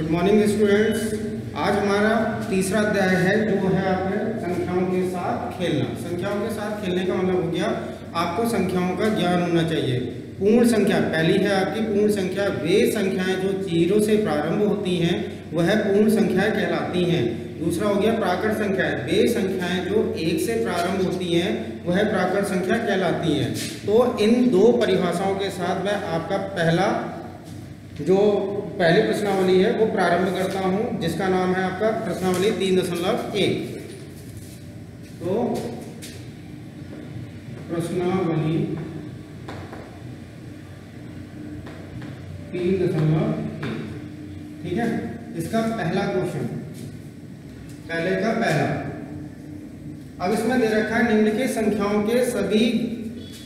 Good morning students आज हमारा तीसरा अध्याय है, जो है आपके संख्याओं के साथ खेलना। संख्याओं के साथ खेलने का मतलब हो गया, आपको संख्याओं का ज्ञान होना चाहिए। पूर्ण संख्या, पहली है आपकी पूर्ण संख्या। वे संख्याएँ जो ज़ीरो से प्रारंभ होती हैं, वह पूर्ण संख्याएँ कहलाती हैं। दूसरा हो गया प्राकृत संख्या। वे संख्याएँ जो एक से प्रारंभ होती हैं, वह प्राकृत संख्या कहलाती हैं। तो इन दो परिभाषाओं के साथ वह आपका पहला जो पहली प्रश्नावली है, वो प्रारंभ करता हूँ, जिसका नाम है आपका प्रश्नावली तीन दशमलव एक। तो प्रश्नावली तीन दशमलव एक। ठीक है? इसका पहला क्वेश्चन पहले का पहला। अब इसमें दे रखा है निम्नलिखित संख्याओं के सभी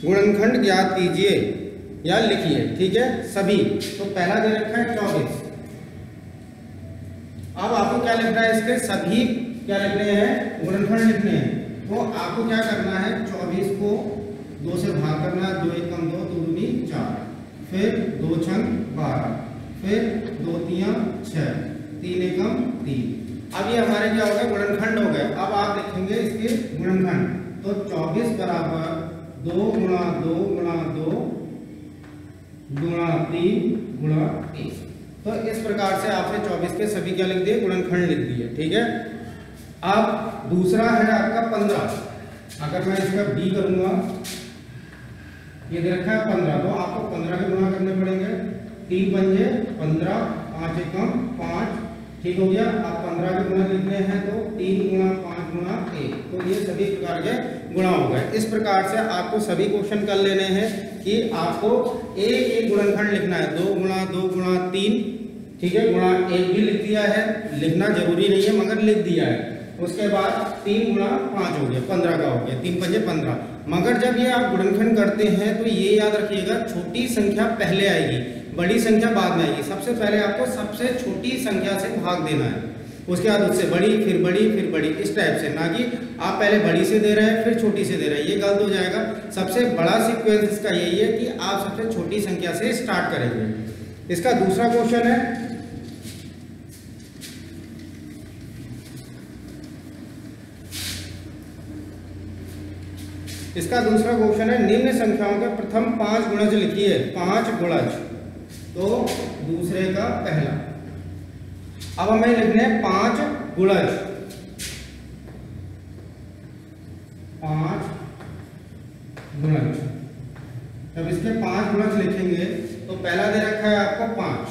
गुणनखंड ज्ञात कीजिए। या लिखिए, ठीक है? सभी। तो पहला दे रखा है चौबीस। अब आपको क्या लिखना है इसके सभी क्या लिखने हैं? गुणनखंड लिखने हैं। तो आपको क्या करना है? चौबीस को दो से भाग करना है। दो एक कम दो दो दूनी चार। फिर दो छन बारह। फिर दो तिया छह। तीन एकम तीन। अब ये हमारे क्या हो गए? गुणनखंड हो गए। अब आप देखेंगे इसके गुणनखंड। तो चौबीस बराबर दो गुणा दो गुणा दो गुणा तीन गुणा तीन तो इस प्रकार से आपने 24 के सभी क्या लिख दिए? गुणनखंड लिख दिए, ठीक है? अब दूसरा है आपका 15 अगर मैं इसका बी करूँगा, ये दे रखा है 15 तो आपको 15 के गुणा करने पड़ेंगे। तीन पंजे, पंद्रह, पाँच एकम, पाँच ठीक हो गया। आप पंद्रह के गुणा लिखने हैं तो तीन गुणा पाँच गुणा एक। तो ये सभी प्रकार के गुणा हो गए। इस प्रकार से आपको सभी क्वेश्चन कर लेने हैं कि आपको एक एक गुणनखंड लिखना है। दो गुणा दो गुणा तीन, ठीक है? गुणा एक भी लिख दिया है। लिखना ज़रूरी नहीं है, मगर लिख दिया है। उसके बाद तीन गुणा पाँच हो गया। पंद्रह का हो गया। तीन पंजे पंद्रह। मगर जब ये आप गुणनखंड करते हैं तो ये याद रखिएगा, छोटी संख्या पहले आएगी। बड़ी संख्या बाद में आएगी। सबसे पहले आपको सबसे छोटी संख्या से भाग देना है। उसके बाद उससे बड़ी, फिर बड़ी फिर बड़ी, इस टाइप से। ना कि आप पहले बड़ी से दे रहे हैं, फिर छोटी से दे रहे हैं। ये गलत हो जाएगा। सबसे बड़ा सीक्वेंस इसका यही है कि आप सबसे छोटी संख्या से स्टार्ट करेंगे। इसका दूसरा क्वेश्चन है। इसका दूसरा क्वेश्चन है, निम्न संख्याओं के प्रथम पाँच गुणज लिखिए। पाँच गुणज। तो दूसरे का पहला। अब हमें लिखने पाँच गुणज। पाँच गुणज। जब इसके पाँच गुणज लिखेंगे तो पहला दे रखा है आपको पाँच।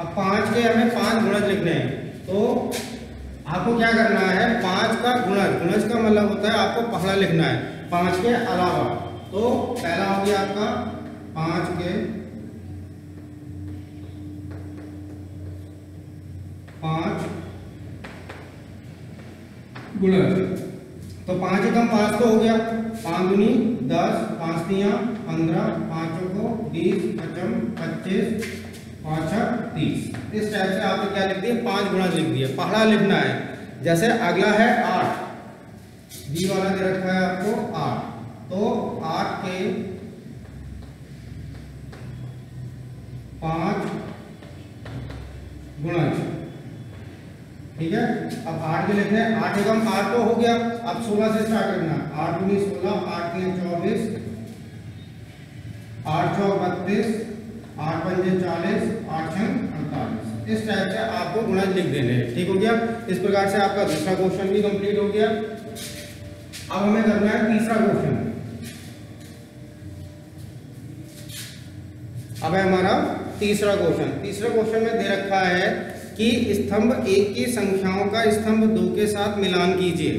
अब पाँच के हमें पाँच गुणज लिखने हैं। तो आपको क्या करना है? पाँच का गुणज। गुणज का मतलब होता है आपको पहला लिखना है। पाँच के अलावा। तो पहला हो गया आपका पाँच के पाँच गुणज तो पाँच एकम पाँच तो हो गया। पाँच दुनी दस, पाँच तिया, पंद्रह, पाँचों को बीस पचम पच्चीस पाँच तीस। इस टाइप से आपने क्या लिख दिया? पाँच गुणा लिख दिया। पहला लिखना है। जैसे अगला है आठ। बी वाला दे रखा है आपको आठ। तो आठ के पाँच गुणज ठीक है? अब आठ के लिखने हैं। आठ एकम आठ तो हो गया। अब सोलह से स्टार्ट करना। आठ उन्नीस सोलह, आठ तीन चौबीस। आठ छः बत्तीस, आठ पंजे चालीस, आठ छः अड़तालीस। इस टाइप से आपको गुणा लिख देने ठीक हो गया? इस प्रकार से आपका दूसरा क्वेश्चन भी कंप्लीट हो गया। अब हमें करना है तीसरा क्वेश्चन। अब है हमारा तीसरा क्वेश्चन। तीसरा क्वेश्चन में दे रखा है कि स्तंभ एक की संख्याओं का स्तंभ दो के साथ मिलान कीजिए।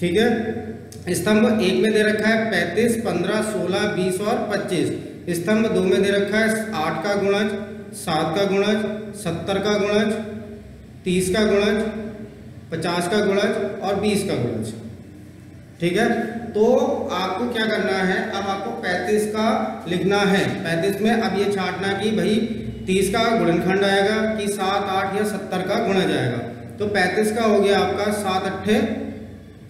ठीक है? स्तंभ एक में दे रखा है पैंतीस, पंद्रह, सोलह, बीस और पच्चीस। स्तंभ दो में दे रखा है आठ का गुणज, सात का गुणज, सत्तर का गुणज, तीस का गुणज, पचास का गुणज और बीस का गुणज। ठीक है? तो आपको क्या करना है? अब आपको 35 का लिखना है। 35 में अब ये छाटना कि भाई तीस का गुणनखंड आएगा कि सात, आठ या सत्तर का गुणा जाएगा। तो पैंतीस का हो गया आपका सात, अट्ठे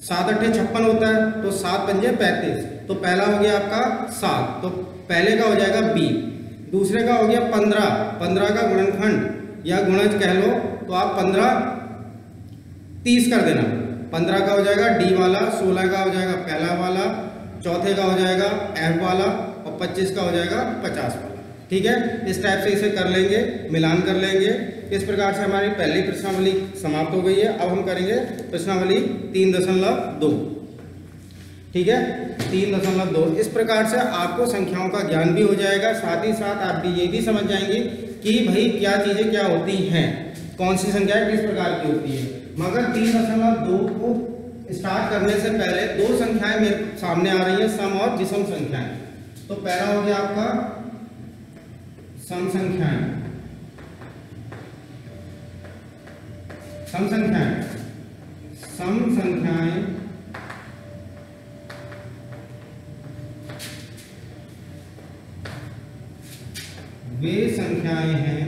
सात, अट्ठे छप्पन होता है तो सात पंजे पैंतीस। तो पहला हो गया आपका सात तो पहले का हो जाएगा बी दूसरे का हो गया पंद्रह पंद्रह का गुणनखंड या गुणज कह लो तो आप पंद्रह तीस कर देना। पंद्रह का हो जाएगा डी वाला, सोलह का हो जाएगा पहला वाला, चौथे का हो जाएगा एफ़ वाला, और पच्चीस का हो जाएगा पचास वाला। ठीक है? इस टाइप से इसे कर लेंगे, मिलान कर लेंगे। इस प्रकार से हमारी पहली प्रश्नावली समाप्त हो गई है। अब हम करेंगे प्रश्नावली तीन दशमलव दो। ठीक है? तीन दशमलव दो। इस प्रकार से आपको संख्याओं का ज्ञान भी हो जाएगा। साथ ही साथ आप भी ये भी समझ जाएँगे कि भाई क्या चीज़ें क्या होती हैं। कौन सी संख्या किस प्रकार की होती है। मगर तीन दशमलव दो को स्टार्ट करने से पहले दो संख्याएँ मेरे सामने आ रही हैं, सम और जिसम संख्याएँ। तो पहला हो गया आपका सम संख्याएँ सम संख्याएँ सम संख्याएँ वे संख्याएँ हैं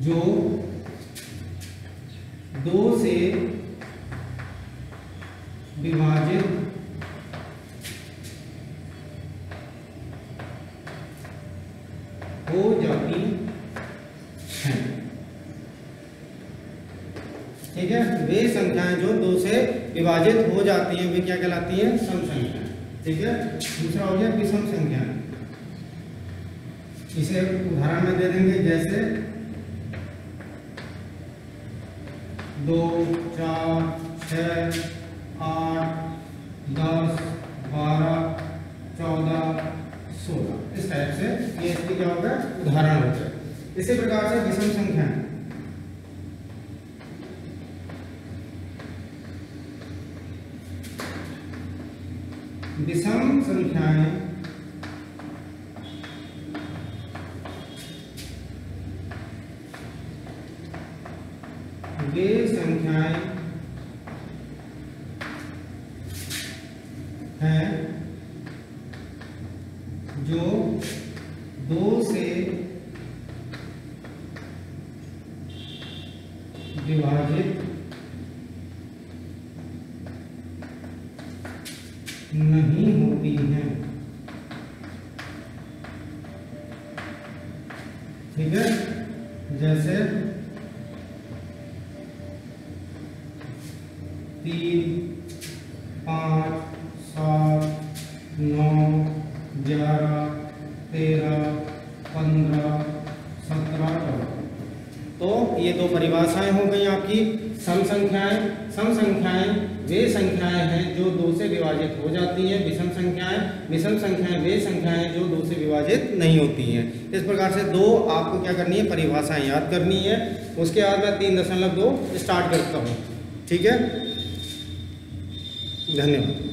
जो दो से विभाजित हो जाती हैं ठीक है वे संख्याएँ जो दो से विभाजित हो जाती हैं, वे क्या कहलाती हैं? सम संख्याएँ ठीक है? दूसरा हो गया विषम संख्याएँ इसे उदाहरण में दे देंगे, जैसे दो, चार छ आठ, दस, बारह, चौदह, सोलह। इस टाइप से ये इसकी क्या होगा उदाहरण है इसी प्रकार से विषम संख्या विषम संख्याएँ वे संख्याएँ हैं जो दो से विभाजित नहीं होती है। ठीक है? जैसे तीन, पाँच, सात, नौ, ग्यारह, तेरह, पंद्रह, सत्रह। तो ये दो परिभाषाएँ हो गई आपकी। सम संख्याएँ सम संख्याएँ वे संख्याएँ हैं जो दो से विभाजित हो जाती हैं। विषम संख्याएँ विषम संख्याएँ वे संख्याएँ जो दो से विभाजित नहीं होती हैं। इस प्रकार से दो आपको क्या करनी है? परिभाषाएँ याद करनी है। उसके बाद मैं तीन दशमलव दो स्टार्ट करता हूँ। ठीक है? धन्यवाद।